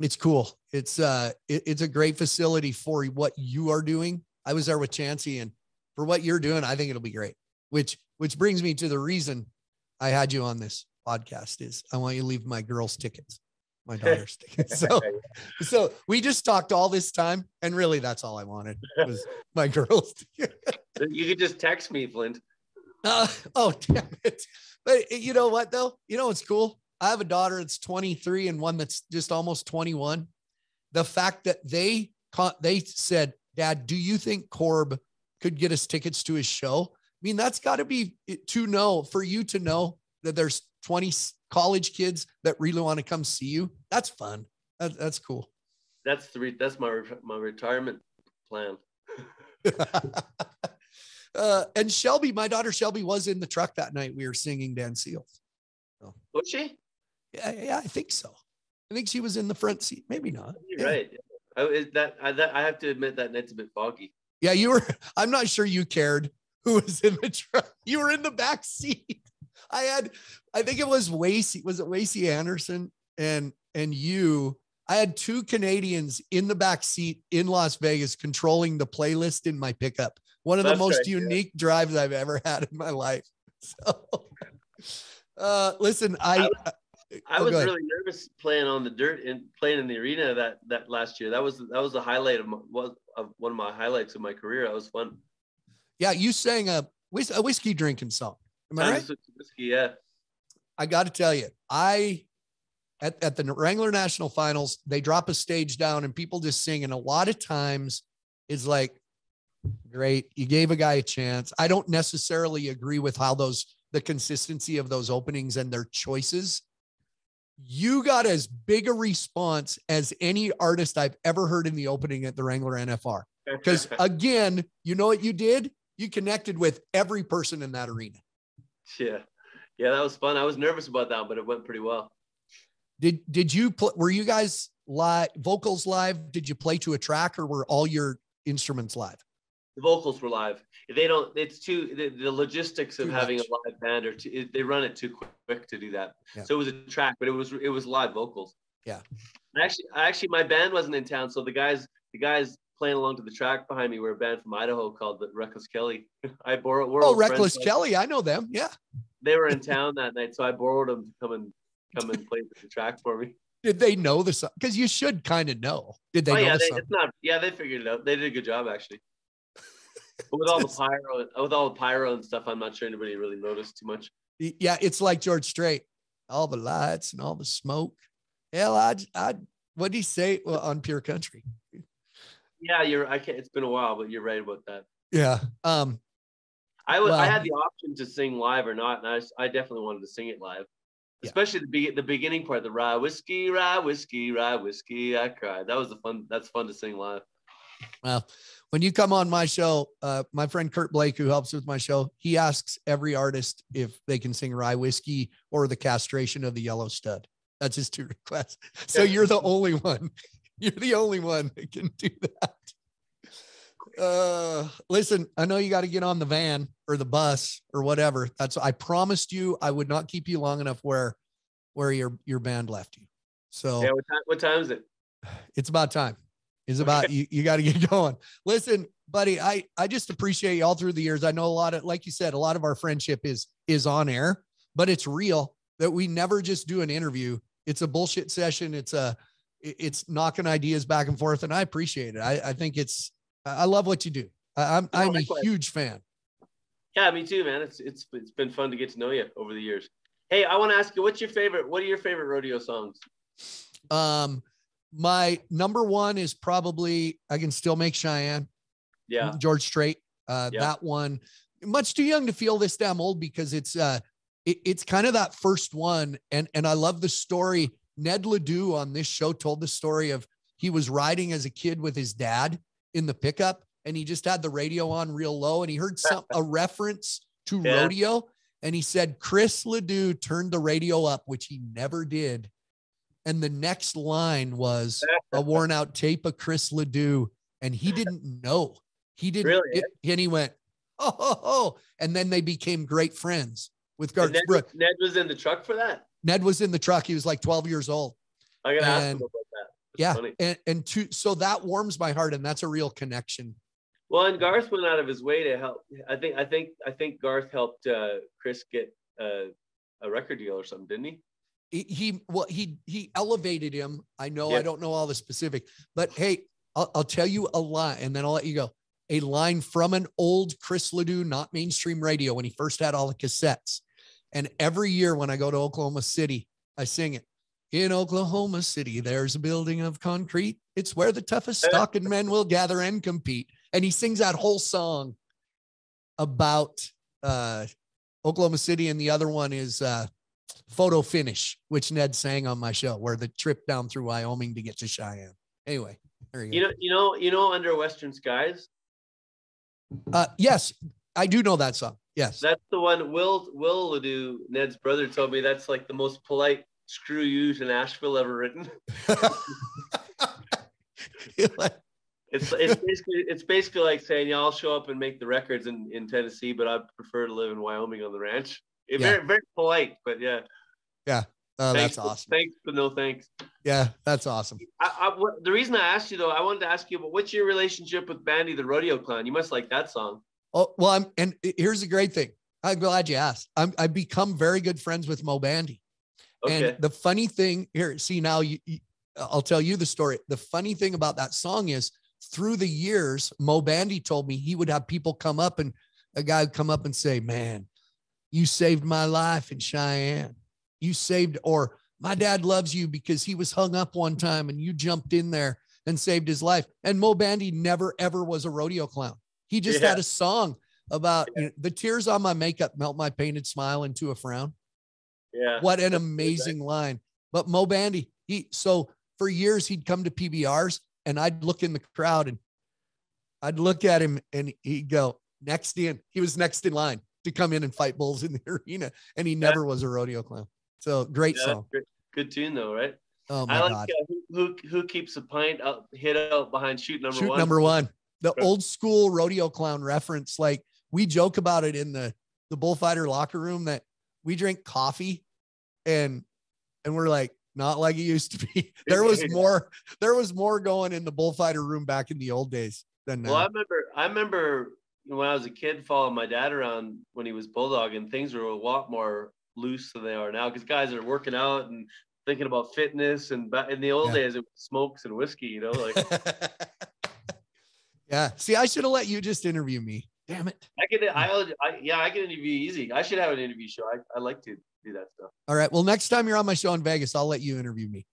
It's cool. It's uh, it, it's a great facility for what you are doing. I was there with Chancey, and for what you're doing, I think it'll be great. Which which brings me to the reason I had you on this podcast is I want you to leave my girls tickets my daughter's [laughs] tickets. So, so we just talked all this time, and really, that's all I wanted was my [laughs] girls. you could just text me, Flint. Uh, oh, damn it! But you know what, though? You know what's cool? I have a daughter that's 23 and one that's just almost 21. The fact that they they said, "Dad, do you think Corb could get us tickets to his show?" I mean, that's got to be to know for you to know that there's 20 college kids that really want to come see you. That's fun. That, that's cool. That's three. That's my my retirement plan. [laughs] uh, and Shelby, my daughter Shelby, was in the truck that night. We were singing Dan Seals. So. Was she? Yeah, yeah, I think so. I think she was in the front seat. Maybe not. You're yeah. right. Is that I, that I have to admit that night's a bit foggy. Yeah, you were. [laughs] I'm not sure you cared who was in the truck. You were in the back seat. I had, I think it was Wacy. Was it Wacy Anderson and and you? I had two Canadians in the back seat in Las Vegas controlling the playlist in my pickup. One of That's the most right, unique yeah. drives I've ever [laughs] had in my life. So, uh, listen, I. I was, I oh, was really nervous playing on the dirt and playing in the arena that that last year. That was that was the highlight of my, was of one of my highlights of my career. That was fun. Yeah, you sang a, a whiskey drinking song. Am I right? Whiskey, yeah. I got to tell you, I at, at the Wrangler National Finals, they drop a stage down and people just sing. And a lot of times it's like, great, you gave a guy a chance. I don't necessarily agree with how those the consistency of those openings and their choices. you got as big a response as any artist I've ever heard in the opening at the Wrangler NFR. Because [laughs] again, you know what you did? You connected with every person in that arena. [laughs] yeah, yeah, that was fun. I was nervous about that, but it went pretty well. Did did you pl- were you guys live vocals live? Did you play to a track or were all your instruments live? The vocals were live. They don't. It's too the, the logistics of Too having much. a live band or too, it- they run it too quick to do that. Yeah. So it was a track, but it was it was live vocals. Yeah. And Actually, actually, my band wasn't in town, so the guys the guys playing along to the track behind me were a band from Idaho called the Reckless Kelly. [laughs] I borrowed. Oh, friends, Reckless Kelly, I know them. Yeah. They were in town that night, so I borrowed them to come and come and play the track for me. Did they know the song? Because you should kind of know. Did they oh know yeah, the they, it's not. Yeah, they figured it out. They did a good job actually. But [laughs] with all the pyro, with all the pyro and stuff, I'm not sure anybody really noticed too much. Yeah, it's like George Strait. All the lights and all the smoke. Hell, I, I, what did he say well, on Pure Country? Yeah, you're. I can't. It's been a while, but you're right about that. Yeah. Um. I was. I had the option to sing live or not, and I, I definitely wanted to sing it live. Yeah. Especially the be- the beginning part, the rye whiskey, rye whiskey, rye whiskey. I cried. That was the fun. That's fun to sing live. Well, when you come on my show, uh, my friend Kurt Blake, who helps with my show, he asks every artist if they can sing rye whiskey or the castration of the yellow stud. That's his two [laughs] requests. So you're the only one. [laughs] You're the only one that can do that. Uh, listen, I know you got to get on the van or the bus or whatever. That's I promised you I would not keep you long enough where where your your band left you. So Yeah. What time? What time is it? it's about time. It's about you. You got to get [laughs] going. Listen, buddy, I I just appreciate you all through the years. I know a lot of, like you said, a lot of our friendship is is on air, but it's real. That we never just do an interview. It's a bullshit session. It's a it's knocking ideas back and forth, and I appreciate it. I I think it's I love what you do. I, I'm I'm a huge fan. Yeah, me too, man. It's it's it's been fun to get to know you over the years. Hey, I want to ask you, what's your favorite? What are your favorite rodeo songs? Um, my number one is probably I can still make Cheyenne. Yeah. George Strait. Uh, Yeah. That one, much too young to feel this damn old because it's uh, it, it's kind of that first one, and and I love the story. Ned Ledoux on this show told the story of he was riding as a kid with his dad in the pickup, and he just had the radio on real low, and he heard some a [laughs] reference to Yeah. rodeo, and he said Chris Ledoux turned the radio up, which he never did. And the next line was [laughs] a worn out tape of Chris Ledoux, and he didn't know. He didn't. Really, it- and he went, oh, oh, oh. And then they became great friends with Garth Ned, Brooks. Ned was in the truck for that. Ned was in the truck. He was like 12 years old. I gotta ask him about that. Yeah. funny. And, and to, so that warms my heart. And that's a real connection. Well, and Garth went out of his way to help. I think I think I think Garth helped uh, Chris get uh, a record deal or something, didn't he? He, he well, he, he elevated him. I know, Yeah. I don't know all the specific, but hey, I'll, I'll tell you a line and then I'll let you go. A line from an old Chris Ledoux, not mainstream radio, when he first had all the cassettes. And every year when I go to Oklahoma City, I sing it. In Oklahoma City, there's a building of concrete. It's where the toughest stocking men will gather and compete. And he sings that whole song about uh, Oklahoma City. And the other one is uh, Photo Finish, which Ned sang on my show, where the trip down through Wyoming to get to Cheyenne. Anyway, there you go. You know, you know, you know, under Western Skies. Uh, yes, I do know that song. Yes. That's the one. Will Will Ledoux, Ned's brother, told me that's like the most polite "screw you" to Nashville ever written. [laughs] [laughs] It's it's basically it's basically like saying, "Yeah, I'll show up and make the records in, in Tennessee, but I prefer to live in Wyoming on the ranch." It, Yeah. Very very polite, but yeah. oh, thanks, that's awesome. Thanks, but no thanks. Yeah, that's awesome. I, I, what, the reason I asked you though, I wanted to ask you, but what's your relationship with Bandy the Rodeo Clown? You must like that song. Oh, well, I'm, and here's the great thing. I'm glad you asked. I'm, I've become very good friends with Moe Bandy. Okay. And the funny thing here, see now, you, you, I'll tell you the story. The funny thing about that song is through the years, Moe Bandy told me he would have people come up and a guy would come up and say, man, you saved my life in Cheyenne. You saved, or my dad loves you because he was hung up one time and you jumped in there and saved his life. And Moe Bandy never, ever was a rodeo clown. He just Yeah. had a song about you know, the tears on my makeup melt my painted smile into a frown. yeah. What an amazing line. But Moe Bandy, he so for years he'd come to PBRs and I'd look in the crowd and I'd look at him and he'd go next in. He was next in line to come in and fight bulls in the [laughs] arena, and he never was a rodeo clown. So great Yeah, song. good, good tune though, right? Oh my I like god. uh, who, who who keeps a pint out hit out behind chute number Chute one. number one. The Yeah. old school rodeo clown reference. Like we joke about it in the the bullfighter locker room that we drink coffee and and we're like not like it used to be. [laughs] There was [laughs] more, there was more going in the bullfighter room back in the old days than now. Well, I remember I remember when I was a kid following my dad around when he was bulldogging, things were a lot more loose than they are now because guys are working out and thinking about fitness and ba- in the old Yeah. days it was smokes and whiskey, you know, like [laughs] yeah. See, I should have let you just interview me. Damn it. I could I, I yeah, I can interview easy. I should have an interview show. I, I like to do that stuff. All right. Well, next time you're on my show in Vegas, I'll let you interview me.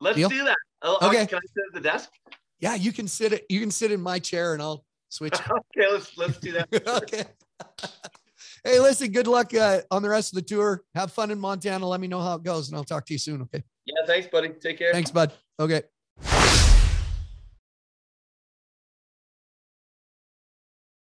Let's Deal? do that. Oh, oh, Okay. Can I sit at the desk? Yeah, you can sit it. You can sit in my chair and I'll switch. [laughs] okay, let's let's do that. [laughs] okay. hey, listen, good luck uh, on the rest of the tour. Have fun in Montana. Let me know how it goes and I'll talk to you soon. Okay. Yeah, thanks, buddy. Take care. Thanks, bud. Okay.